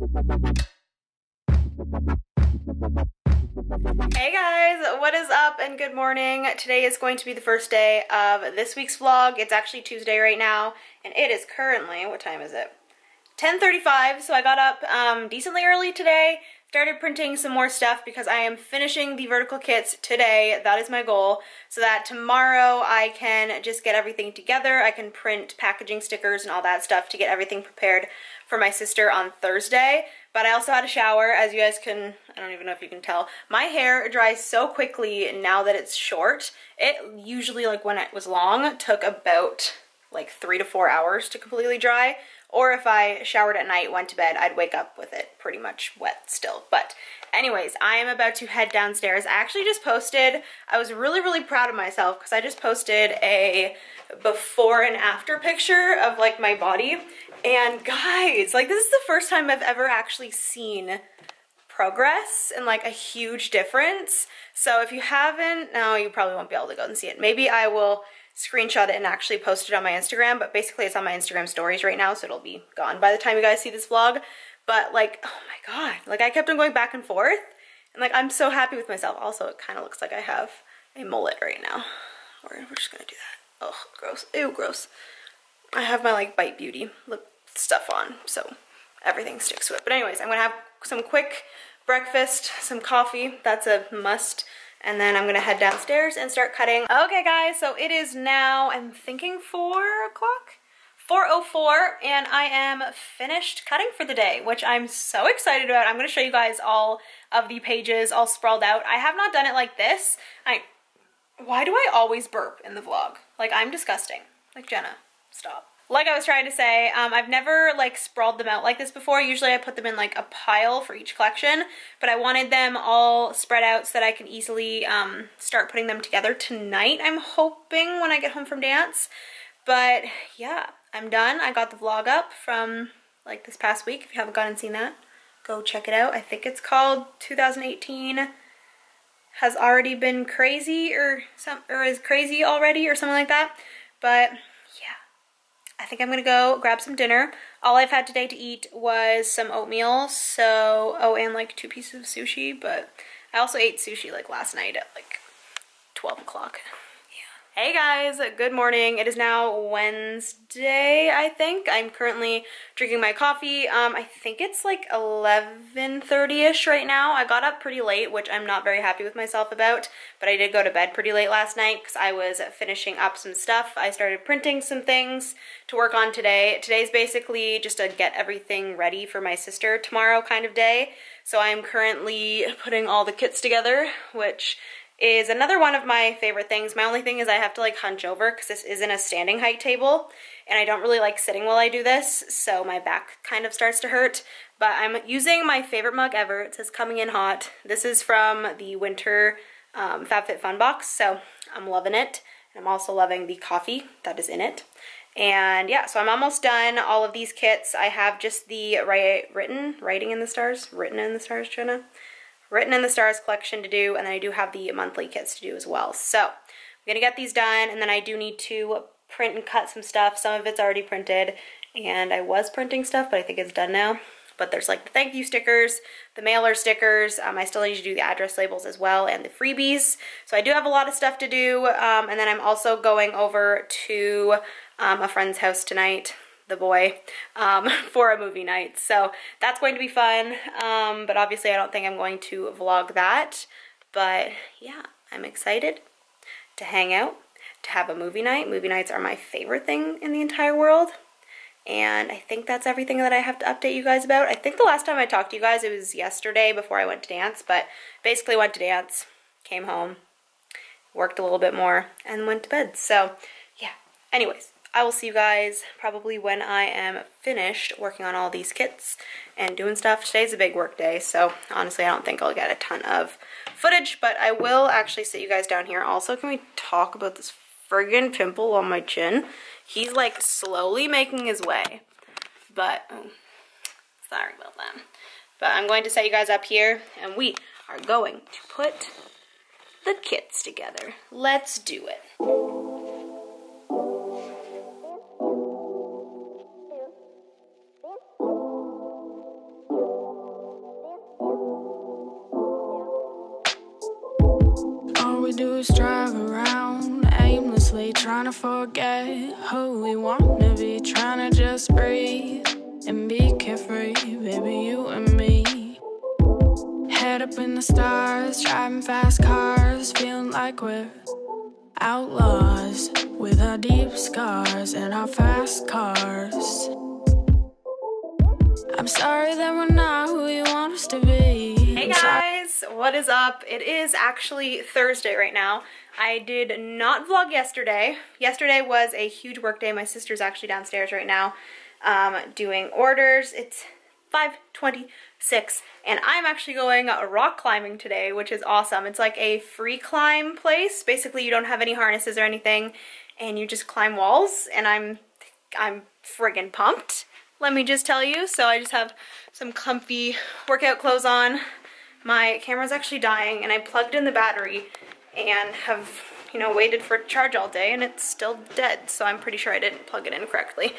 Hey guys, what is up and good morning. Today is going to be the first day of this week's vlog. It's actually Tuesday right now and it is currently, what time is it? 10.35, so I got up um, decently early today, started printing some more stuff because I am finishing the vertical kits today. That is my goal, so that tomorrow I can just get everything together. I can print packaging stickers and all that stuff to get everything prepared for my sister on Thursday. But I also had a shower, as you guys can, I don't even know if you can tell. My hair dries so quickly now that it's short. It usually, like when it was long, took about like three to four hours to completely dry. Or if I showered at night, went to bed, I'd wake up with it pretty much wet still. But anyways, I am about to head downstairs. I actually just posted, I was really, really proud of myself because I just posted a before and after picture of like my body. And guys, like this is the first time I've ever actually seen progress and like a huge difference. So if you haven't, no, you probably won't be able to go and see it. Maybe I will screenshot it and actually post it on my Instagram, but basically it's on my Instagram stories right now, so it'll be gone by the time you guys see this vlog. But like, oh my god, like I kept on going back and forth, and like I'm so happy with myself. Also, it kind of looks like I have a mullet right now. We're, we're just gonna do that. Oh, gross. Ew, gross. I have my like Bite Beauty look stuff on, so everything sticks to it. But anyways, I'm gonna have some quick breakfast, some coffee. That's a must and then I'm gonna head downstairs and start cutting. Okay guys, so it is now, I'm thinking four o'clock? 4.04 and I am finished cutting for the day, which I'm so excited about. I'm gonna show you guys all of the pages all sprawled out. I have not done it like this. I, why do I always burp in the vlog? Like I'm disgusting. Like Jenna, stop like I was trying to say, um, I've never like sprawled them out like this before. Usually I put them in like a pile for each collection, but I wanted them all spread out so that I can easily um, start putting them together tonight, I'm hoping, when I get home from dance. But yeah, I'm done. I got the vlog up from like this past week. If you haven't gone and seen that, go check it out. I think it's called 2018 has already been crazy or some or is crazy already or something like that. But I think I'm gonna go grab some dinner. All I've had today to eat was some oatmeal, so, oh, and like two pieces of sushi, but I also ate sushi like last night at like 12 o'clock. Hey guys, good morning. It is now Wednesday, I think. I'm currently drinking my coffee. Um, I think it's like 11.30ish right now. I got up pretty late, which I'm not very happy with myself about, but I did go to bed pretty late last night because I was finishing up some stuff. I started printing some things to work on today. Today's basically just a get everything ready for my sister tomorrow kind of day. So I'm currently putting all the kits together, which is another one of my favorite things. My only thing is I have to like hunch over because this isn't a standing height table and I don't really like sitting while I do this so my back kind of starts to hurt. But I'm using my favorite mug ever. It says coming in hot. This is from the winter um, FabFitFun box so I'm loving it. And I'm also loving the coffee that is in it. And yeah, so I'm almost done all of these kits. I have just the write, written, writing in the stars, written in the stars, Jenna Written in the Stars collection to do, and then I do have the monthly kits to do as well. So I'm gonna get these done, and then I do need to print and cut some stuff. Some of it's already printed, and I was printing stuff, but I think it's done now. But there's like the thank you stickers, the mailer stickers. Um, I still need to do the address labels as well and the freebies. So I do have a lot of stuff to do. Um, and then I'm also going over to um, a friend's house tonight the boy um, for a movie night. So that's going to be fun. Um, but obviously I don't think I'm going to vlog that. But yeah, I'm excited to hang out, to have a movie night. Movie nights are my favorite thing in the entire world. And I think that's everything that I have to update you guys about. I think the last time I talked to you guys, it was yesterday before I went to dance. But basically went to dance, came home, worked a little bit more, and went to bed. So yeah, anyways, I will see you guys probably when I am finished working on all these kits and doing stuff. Today's a big work day, so honestly I don't think I'll get a ton of footage, but I will actually sit you guys down here. Also, can we talk about this friggin' pimple on my chin? He's like slowly making his way, but oh, sorry about that. But I'm going to set you guys up here, and we are going to put the kits together. Let's do it. Is drive around aimlessly, trying to forget who we wanna be, trying to just breathe and be carefree, baby, you and me. Head up in the stars, driving fast cars, feeling like we're outlaws with our deep scars and our fast cars. I'm sorry that we're not who you want us to be. Hey guys, what is up? It is actually Thursday right now. I did not vlog yesterday. Yesterday was a huge work day. My sister's actually downstairs right now um, doing orders. It's 526 and I'm actually going rock climbing today which is awesome. It's like a free climb place. Basically you don't have any harnesses or anything and you just climb walls and I'm I'm friggin' pumped let me just tell you. So I just have some comfy workout clothes on. My camera's actually dying and I plugged in the battery and have, you know, waited for charge all day and it's still dead. So I'm pretty sure I didn't plug it in correctly.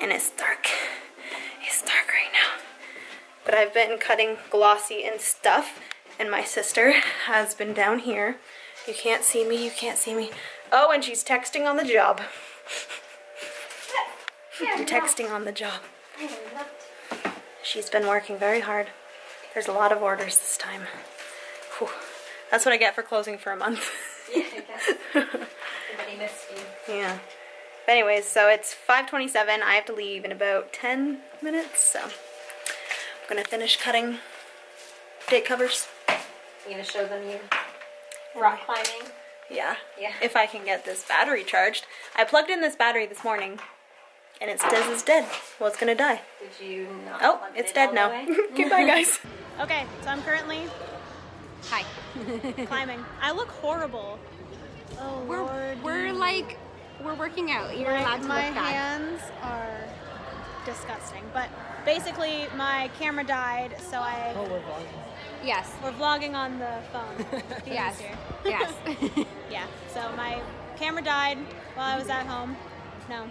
And it's dark. It's dark right now. But I've been cutting glossy and stuff and my sister has been down here. You can't see me, you can't see me. Oh, and she's texting on the job. texting on the job. She's been working very hard. There's a lot of orders this time. Whew. That's what I get for closing for a month. yeah, I guess. Everybody missed you. Yeah. But anyways, so it's 5.27. I have to leave in about 10 minutes, so I'm gonna finish cutting date covers. You gonna show them you rock climbing? Yeah. Yeah. If I can get this battery charged. I plugged in this battery this morning and it says it's dead. Well, it's gonna die. Did you not Oh, it's it dead now. Goodbye, guys. Okay, so I'm currently Hi. climbing. I look horrible. Oh, We're, Lord. we're like, we're working out. You're my, allowed to my look bad. hands are disgusting. But basically, my camera died, so I Oh, we're vlogging. Yes. we're vlogging on the phone. Yes. Easier. yes. Yeah. So my camera died while I was at home. No.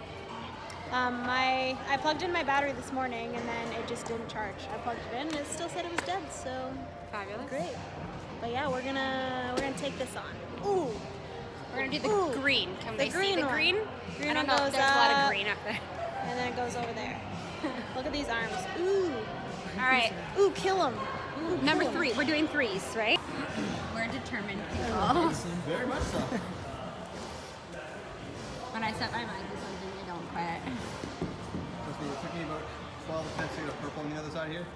Um, my I plugged in my battery this morning and then it just didn't charge. I plugged it in and it still said it was dead. So Fabulous. great. But yeah, we're gonna we're gonna take this on. Ooh, We're gonna do the Ooh. green. Can The they green see the one. green? Green I don't know goes if there's a lot of green up there. and then it goes over there. Look at these arms. Ooh, All right. ooh, kill him. Number three. We're doing threes, right? We're determined people. Very much so. when I set my mind to something, I don't. Trust me, it took me about 12 attempts to get a purple on the other side here.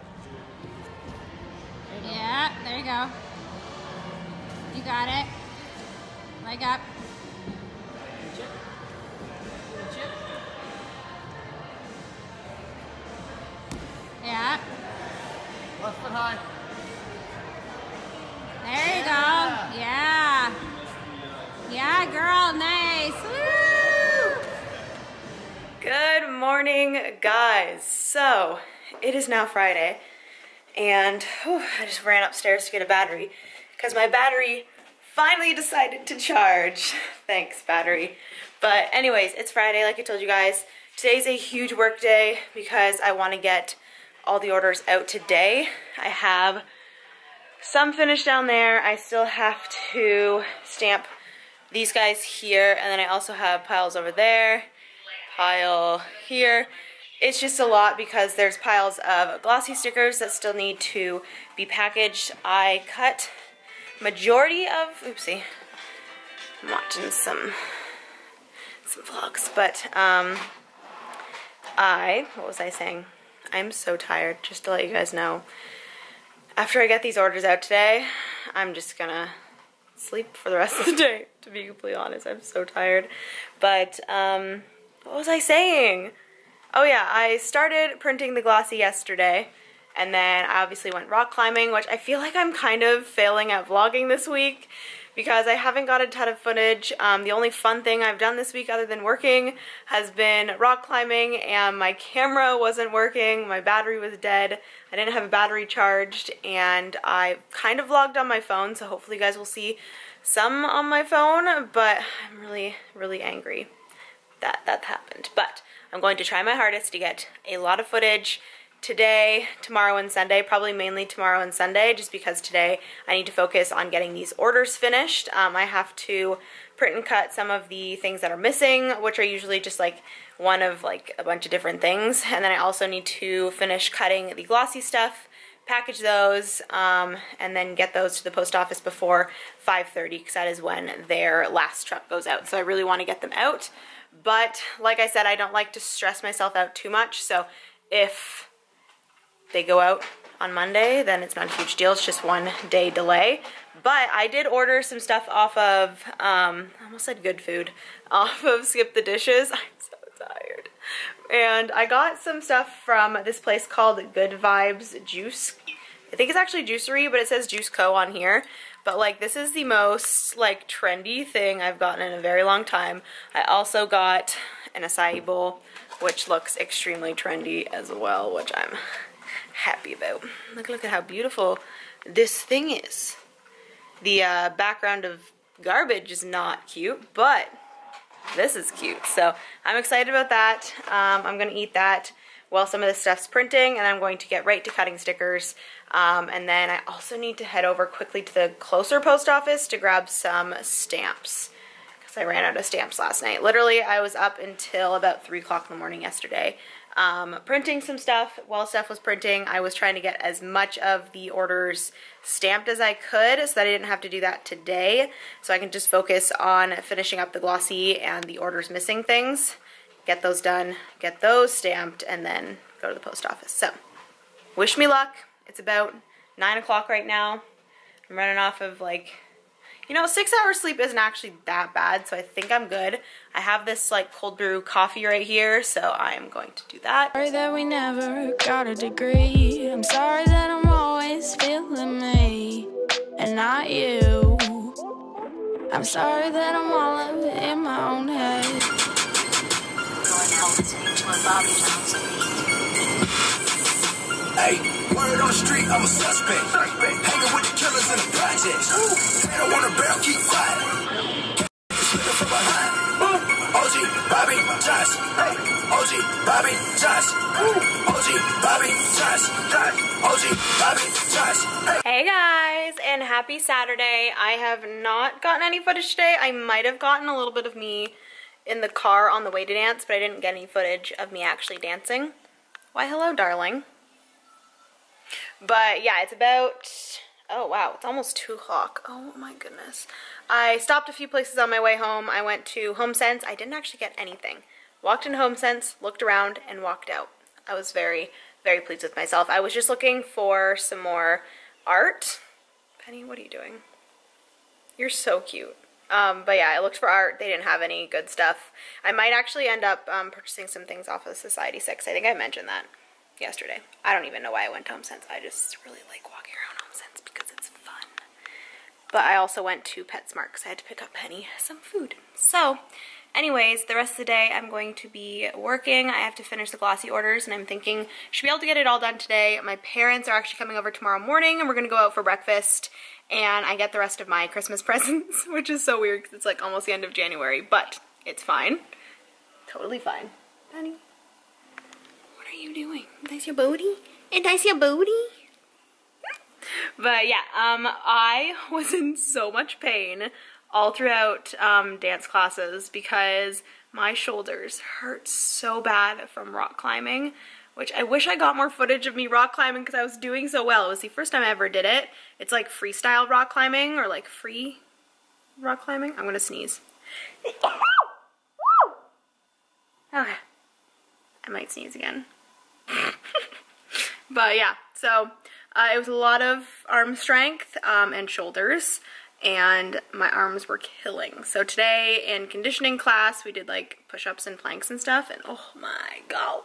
Yeah, there you go. You got it. Leg up. Yeah, Left foot high. Morning, guys. So, it is now Friday, and whew, I just ran upstairs to get a battery because my battery finally decided to charge. Thanks, battery. But anyways, it's Friday, like I told you guys. Today's a huge work day because I want to get all the orders out today. I have some finished down there. I still have to stamp these guys here, and then I also have piles over there, pile here. It's just a lot because there's piles of glossy stickers that still need to be packaged. I cut majority of, oopsie, I'm watching some, some vlogs, but um, I, what was I saying? I'm so tired, just to let you guys know. After I get these orders out today, I'm just gonna sleep for the rest of the day, to be completely honest. I'm so tired. But, um, what was I saying? Oh yeah, I started printing the glossy yesterday, and then I obviously went rock climbing, which I feel like I'm kind of failing at vlogging this week because I haven't got a ton of footage. Um, the only fun thing I've done this week other than working has been rock climbing and my camera wasn't working, my battery was dead, I didn't have a battery charged, and I kind of vlogged on my phone, so hopefully you guys will see some on my phone, but I'm really, really angry that that happened. But I'm going to try my hardest to get a lot of footage today, tomorrow, and Sunday. Probably mainly tomorrow and Sunday, just because today I need to focus on getting these orders finished. Um, I have to print and cut some of the things that are missing, which are usually just like one of like a bunch of different things. And then I also need to finish cutting the glossy stuff, package those, um, and then get those to the post office before 5.30 because that is when their last truck goes out. So I really want to get them out. But like I said, I don't like to stress myself out too much. So if they go out on Monday, then it's not a huge deal. It's just one day delay. But I did order some stuff off of, um, I almost said good food, off of Skip the Dishes. I'm so tired. And I got some stuff from this place called Good Vibes Juice. I think it's actually Juicery, but it says Juice Co. on here. But like this is the most like trendy thing I've gotten in a very long time. I also got an acai bowl, which looks extremely trendy as well, which I'm happy about. Look, look at how beautiful this thing is. The uh, background of garbage is not cute, but this is cute. So I'm excited about that. Um, I'm to eat that while some of this stuff's printing, and I'm going to get right to cutting stickers. Um, and then I also need to head over quickly to the closer post office to grab some stamps because I ran out of stamps last night. Literally, I was up until about 3 o'clock in the morning yesterday um, printing some stuff. While stuff was printing, I was trying to get as much of the orders stamped as I could so that I didn't have to do that today. So I can just focus on finishing up the glossy and the orders missing things. Get those done, get those stamped, and then go to the post office. So, wish me luck. It's about 9 o'clock right now. I'm running off of like you know, six hours sleep isn't actually that bad, so I think I'm good. I have this like cold brew coffee right here, so I'm going to do that. Sorry that we never got a degree. I'm sorry that I'm always feeling me and not you. I'm sorry that I'm all in my own head. Hey, word on the street, I'm a suspect. Hanging with the killers in the projects. They don't want a barrel, keep quiet. Slipping from behind. OG, Bobby, Johnson. OG, Bobby, Johnson. OG, Bobby, Johnson. OG, Bobby, Johnson. Hey guys, and happy Saturday. I have not gotten any footage today. I might have gotten a little bit of me in the car on the way to dance, but I didn't get any footage of me actually dancing. Why, hello, darling. But yeah, it's about, oh wow, it's almost 2 o'clock. Oh my goodness. I stopped a few places on my way home. I went to HomeSense. I didn't actually get anything. Walked into HomeSense, looked around, and walked out. I was very, very pleased with myself. I was just looking for some more art. Penny, what are you doing? You're so cute. Um, but yeah, I looked for art. They didn't have any good stuff. I might actually end up um, purchasing some things off of Society 6. I think I mentioned that yesterday. I don't even know why I went to HomeSense. I just really like walking around HomeSense because it's fun. But I also went to PetSmart because I had to pick up Penny some food. So, anyways, the rest of the day I'm going to be working. I have to finish the glossy orders and I'm thinking should be able to get it all done today. My parents are actually coming over tomorrow morning and we're going to go out for breakfast and I get the rest of my Christmas presents, which is so weird because it's like almost the end of January, but it's fine. Totally fine. Penny what are you doing? That's your booty? And that's your booty? but yeah, um, I was in so much pain all throughout um, dance classes because my shoulders hurt so bad from rock climbing, which I wish I got more footage of me rock climbing because I was doing so well. It was the first time I ever did it. It's like freestyle rock climbing or like free rock climbing. I'm gonna sneeze. okay. I might sneeze again. but yeah, so uh, it was a lot of arm strength um, and shoulders and my arms were killing. So today in conditioning class, we did like push-ups and planks and stuff and oh my god,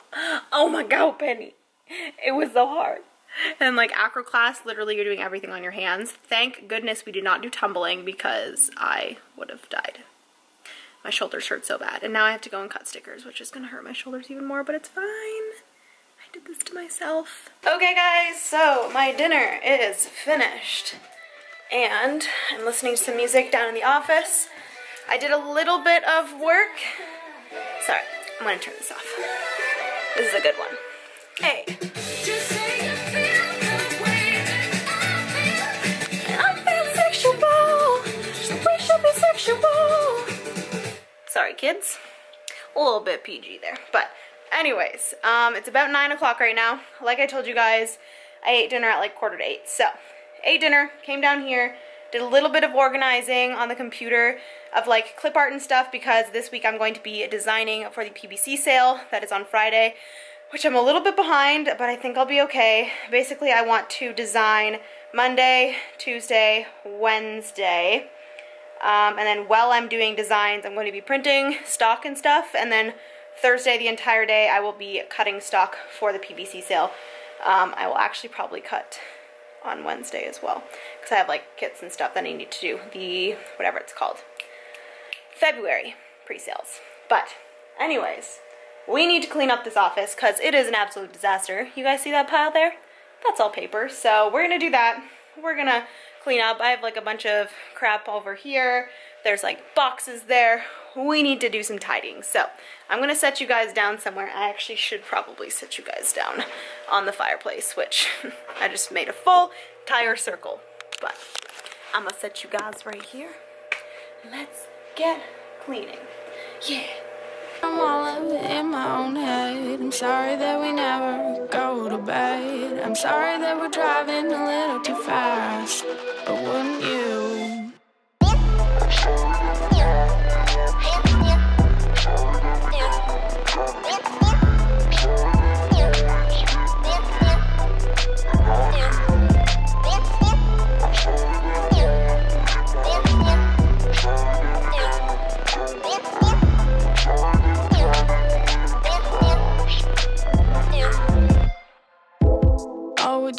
oh my god, Penny. It was so hard. And like acro class, literally you're doing everything on your hands. Thank goodness we did not do tumbling because I would have died. My shoulders hurt so bad. And now I have to go and cut stickers, which is gonna hurt my shoulders even more, but it's fine I did this to myself. Okay guys, so my dinner is finished. And I'm listening to some music down in the office. I did a little bit of work. Sorry, I'm gonna turn this off. This is a good one. Hey. Sorry, kids. A little bit PG there. But, anyways, um, it's about 9 o'clock right now. Like I told you guys, I ate dinner at like quarter to 8. So, ate dinner, came down here, did a little bit of organizing on the computer of like clip art and stuff because this week I'm going to be designing for the PBC sale that is on Friday which I'm a little bit behind, but I think I'll be okay. Basically, I want to design Monday, Tuesday, Wednesday, um, and then while I'm doing designs, I'm going to be printing stock and stuff, and then Thursday, the entire day, I will be cutting stock for the PBC sale. Um, I will actually probably cut on Wednesday as well, because I have like kits and stuff that I need to do, the, whatever it's called, February pre-sales. But anyways, we need to clean up this office because it is an absolute disaster. You guys see that pile there? That's all paper. So we're gonna do that. We're gonna clean up. I have like a bunch of crap over here. There's like boxes there. We need to do some tidying. So I'm gonna set you guys down somewhere. I actually should probably set you guys down on the fireplace, which I just made a full tire circle. But I'm gonna set you guys right here. Let's get cleaning. Yeah. I'm all in my own head. I'm sorry that we never go to bed. I'm sorry that we're driving a little too fast. But wouldn't you?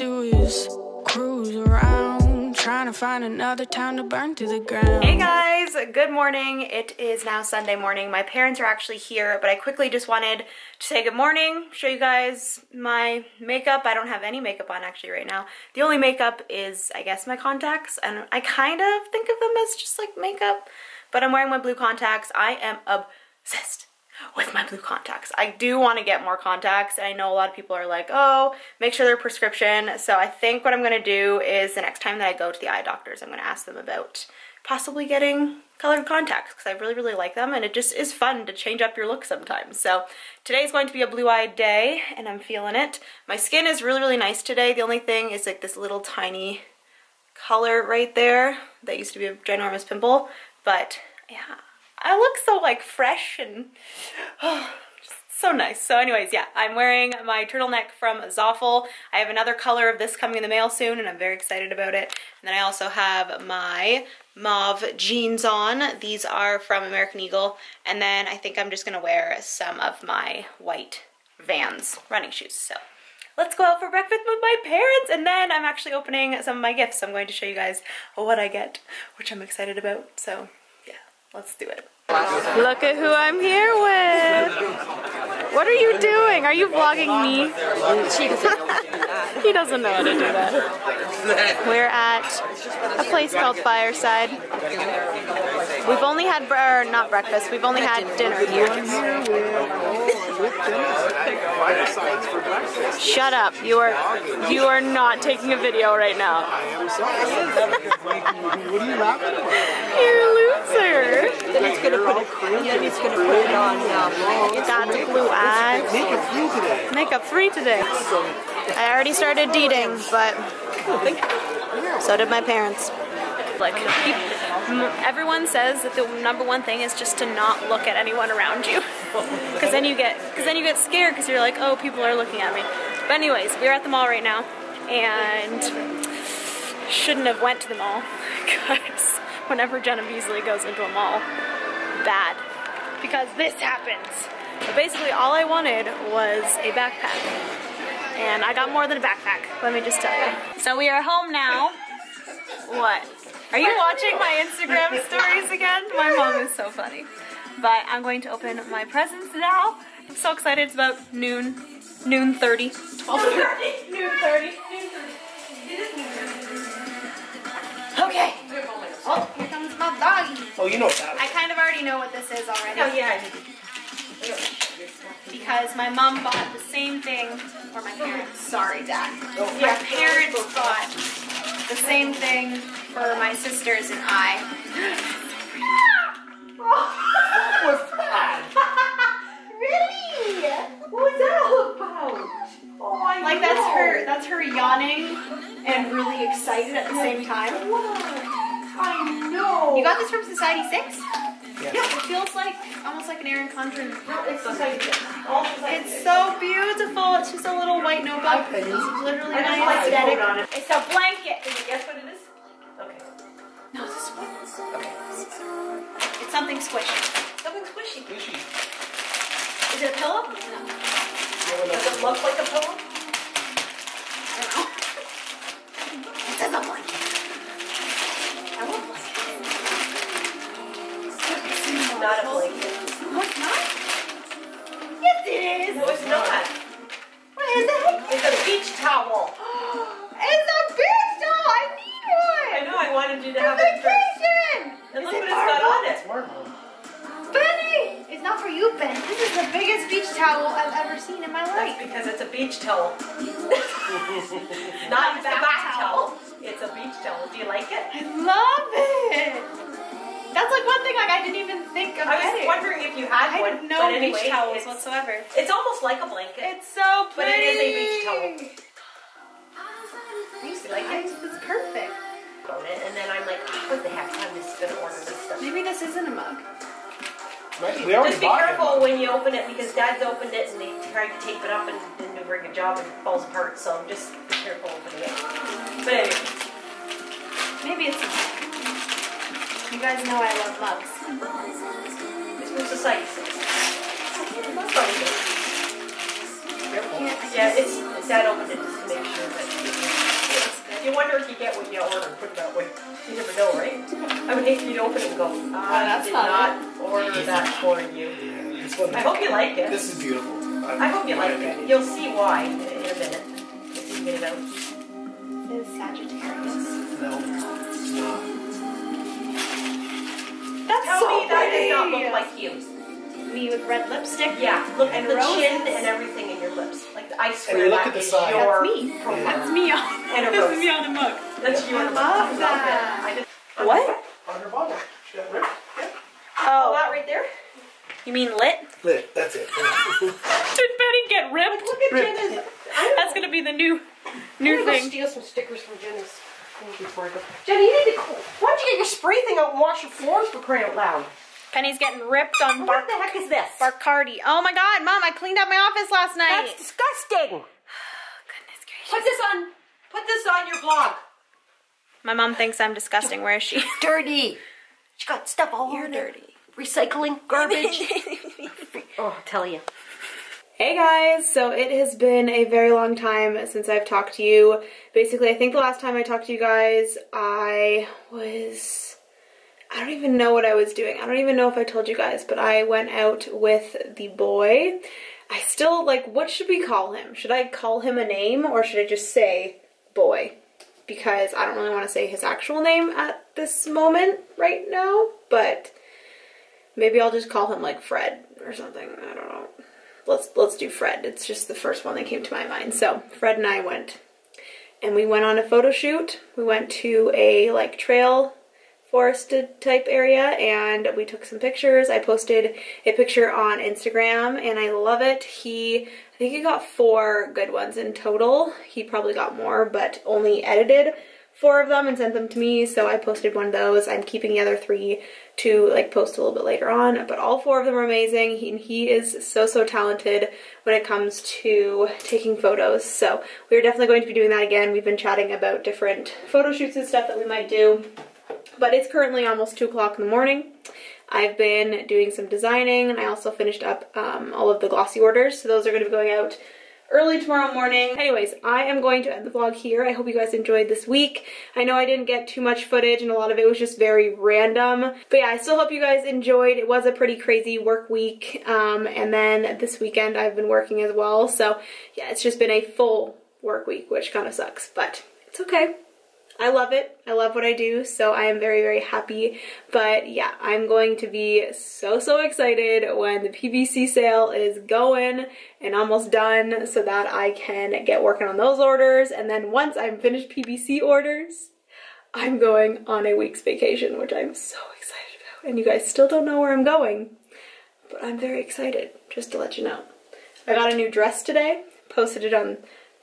Do is cruise around, trying to find another town to burn to the ground. Hey guys, good morning. It is now Sunday morning. My parents are actually here, but I quickly just wanted to say good morning, show you guys my makeup. I don't have any makeup on actually right now. The only makeup is, I guess, my contacts, and I kind of think of them as just like makeup, but I'm wearing my blue contacts. I am obsessed with my blue contacts. I do want to get more contacts I know a lot of people are like, oh, make sure they're prescription. So I think what I'm going to do is the next time that I go to the eye doctors, I'm going to ask them about possibly getting colored contacts because I really, really like them and it just is fun to change up your look sometimes. So today's going to be a blue-eyed day and I'm feeling it. My skin is really, really nice today. The only thing is like this little tiny color right there that used to be a ginormous pimple. But yeah, I look so like fresh and oh, just so nice. So anyways, yeah, I'm wearing my turtleneck from ZAFUL. I have another color of this coming in the mail soon and I'm very excited about it. And then I also have my mauve jeans on. These are from American Eagle. And then I think I'm just gonna wear some of my white Vans running shoes. So let's go out for breakfast with my parents and then I'm actually opening some of my gifts. I'm going to show you guys what I get, which I'm excited about. So let's do it. Look at who I'm here with. What are you doing? Are you vlogging me? he doesn't know how to do that. We're at a place called Fireside. We've only had, bre- or not breakfast, we've only had dinner here. Shut up. You are you are not taking a video right now. I am sorry. What are you laughing at? You're a loser. Then he's gonna put it. Then he's gonna put it on. Got blue eyes. Make it free today. Makeup free today. I already started dating, but so did my parents. Like everyone says that the number one thing is just to not look at anyone around you, because then you get because then you get scared because you're like, oh, people are looking at me. But anyways, we're at the mall right now, and shouldn't have went to the mall because whenever Jenna Beasley goes into a mall, bad because this happens. But basically, all I wanted was a backpack. And I got more than a backpack, let me just tell you. So we are home now. What? Are you watching my Instagram stories again? My mom is so funny. But I'm going to open my presents now. I'm so excited. It's about noon. Noon 30. 12.30. Noon 30. noon 30. Okay. Oh, here comes my doggy. Oh, you know that. I kind of already know what this is already. oh yeah. Because my mom bought the same thing or my parents. Sorry, Dad. My parents bought the same thing for my sisters and I. really? What was that all about? Oh, I Like that's her that's her yawning and really excited at the same time. I know. You got this from Society 6? Yeah. It feels like almost like an Erin Condren. It's society. All society. It's so beautiful. It's just a little white notebook. It's literally I just my like aesthetic. on. It's a blanket. Can you guess what it is? Okay. No, this one. It's something squishy. Something squishy. Fishy. Is it a pillow? No. Does it look like a pillow? I don't know. It says a blanket. I want a blanket. Not a blanket. No, it's not. Yes, it is. No, it's not. What is it? It's a beach towel. It's a beach towel. I need one. I know. I wanted you to For have it. first. vacation. And look Is what it it's got on It's it. marble. Benny! It's not for you, Ben. This is the biggest beach towel I've ever seen in my That's life. because it's a beach towel. Not a bath bath towel. towel. It's a beach towel. Do you like it? I love it. That's like one thing like I didn't even think of I was getting. wondering if you had I one. have no but anyway, beach towels it's, whatsoever. it's almost like a blanket. It's so But pretty. it is a beach towel. You like I- it? It's perfect. On it, and then I'm like, oh, what the heck? I'm just gonna order this stuff. Maybe this isn't a mug. Right? We already Just be bought careful it. when you open it because Dad's opened it and they tried to tape it up and didn't do a very good job and it falls apart. So just be careful opening it. But anyway, Maybe it's a mug. You guys know I love mugs. it's from Society Six. That's probably good. Careful. Yeah, it's Dad opened it just to make sure that. You wonder if you get what you order. Put it that way. You never know, right? I would hate for you to open it and go, oh, I that's did not not order that for you. Yeah. I hope you like it. This is beautiful. I hope you like it. You'll see why in in a minute. If you get it out. Is Sagittarius. No, it's not. That's Tell so me that pretty. does not look like you. me with red lipstick. Yeah, look at the roses. chin and everything in your lips. Like I you look at the is side. your That's me. profile. That's me on. And a This rose. is me on the mug. That's your I love it. that. I just, What? On her bottle. She got ripped. Yeah. Oh, Oh, that right there. you mean lit? Lit. That's it. Did Betty get ripped? Look at Jenna's. That's gonna be the new, I'm new gonna go thing. steal some stickers from Jenna's thing before I go. Jenna, you need to. Why don't you get your spray thing out and wash your floors for crying out loud? Penny's getting ripped on What the heck is this? Bacardi. Oh my God, Mom! I cleaned up my office last night. That's disgusting. Goodness gracious. Put this on. Put this on your blog. My mom thinks I'm disgusting. Where is she? Dirty. She got stuff all You're over there. dirty. Recycling garbage. oh, I'll tell you. Hey guys, so it has been a very long time since I've talked to you. Basically, I think the last time I talked to you guys, I was. I don't even know what I was doing. I don't even know if I told you guys, but I went out with the boy. I still, like, what should we call him? Should I call him a name or should I just say boy? Because I don't really want to say his actual name at this moment right now, but maybe I'll just call him like Fred or something. I don't know let's let's do Fred. It's just the first one that came to my mind. So Fred and I went, and we went on a photo shoot. We went to a like trail forested type area and we took some pictures. I posted a picture on Instagram and I love it. He I think he got four good ones in total. He probably got more but only edited four of them and sent them to me so I posted one of those. I'm keeping the other three to like post a little bit later on but all four of them are amazing. He, he is so so talented when it comes to taking photos so we're definitely going to be doing that again. We've been chatting about different photo shoots and stuff that we might do but it's currently almost 2 o'clock in the morning. I've been doing some designing and I also finished up um, all of the glossy orders. So those are going to be going out early tomorrow morning. Anyways, I am going to end the vlog here. I hope you guys enjoyed this week. I know I didn't get too much footage and a lot of it was just very random. But yeah, I still hope you guys enjoyed. It was a pretty crazy work week. Um, and then this weekend I've been working as well. So yeah, it's just been a full work week, which kind of sucks, but it's okay. I love it. I love what I do, so I am very, very happy. But yeah, I'm going to be so, so excited when the PBC sale is going and almost done so that I can get working on those orders. And then once I'm finished PBC orders, I'm going on a week's vacation, which I'm so excited about. And you guys still don't know where I'm going, but I'm very excited, just to let you know. I got a new dress today, posted it on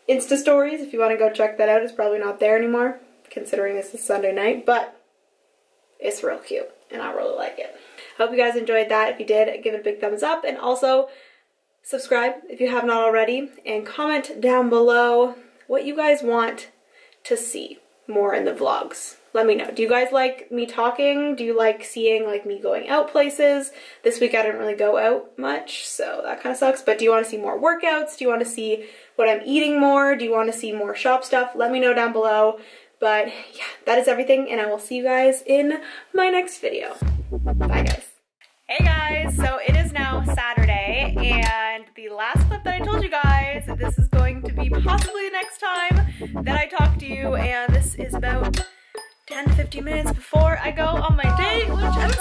Insta stories. If you want to go check that out, it's probably not there anymore considering this is Sunday night, but it's real cute and I really like it. Hope you guys enjoyed that. If you did, give it a big thumbs up and also subscribe if you have not already and comment down below what you guys want to see more in the vlogs. Let me know. Do you guys like me talking? Do you like seeing like me going out places? This week I didn't really go out much, so that kind of sucks. But do you want to see more workouts? Do you want to see what I'm eating more? Do you want to see more shop stuff? Let me know down below. But yeah, that is everything and I will see you guys in my next video. Bye guys. Hey guys, so it is now Saturday and the last clip that I told you guys, this is going to be possibly the next time that I talk to you and this is about 10 to 15 minutes before I go on my date, which I'm